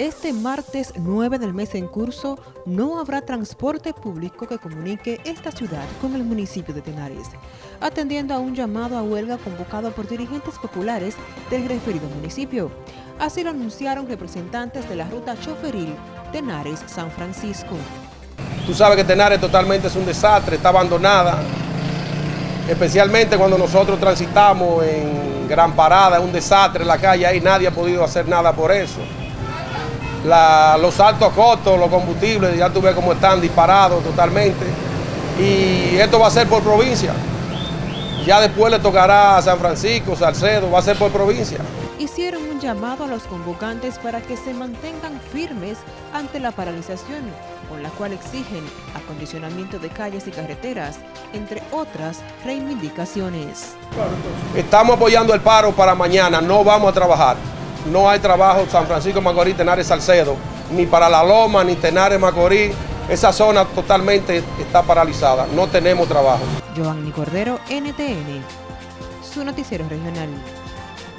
Este martes 9 del mes en curso no habrá transporte público que comunique esta ciudad con el municipio de Tenares, atendiendo a un llamado a huelga convocado por dirigentes populares del referido municipio. Así lo anunciaron representantes de la ruta choferil Tenares-San Francisco. Tú sabes que Tenares totalmente es un desastre, está abandonada, especialmente cuando nosotros transitamos en Gran Parada, es un desastre la calle, ahí nadie ha podido hacer nada por eso los altos costos, los combustibles, ya tú ves cómo están disparados totalmente. Y esto va a ser por provincia. Ya después le tocará a San Francisco, Salcedo, va a ser por provincia. Hicieron un llamado a los convocantes para que se mantengan firmes ante la paralización, con la cual exigen acondicionamiento de calles y carreteras, entre otras reivindicaciones. Estamos apoyando el paro para mañana, no vamos a trabajar no hay trabajo San Francisco Macorís, Tenares Salcedo, ni para La Loma, ni Tenares Macorís. Esa zona totalmente está paralizada, no tenemos trabajo. Joanny Cordero, NTN, su noticiero regional.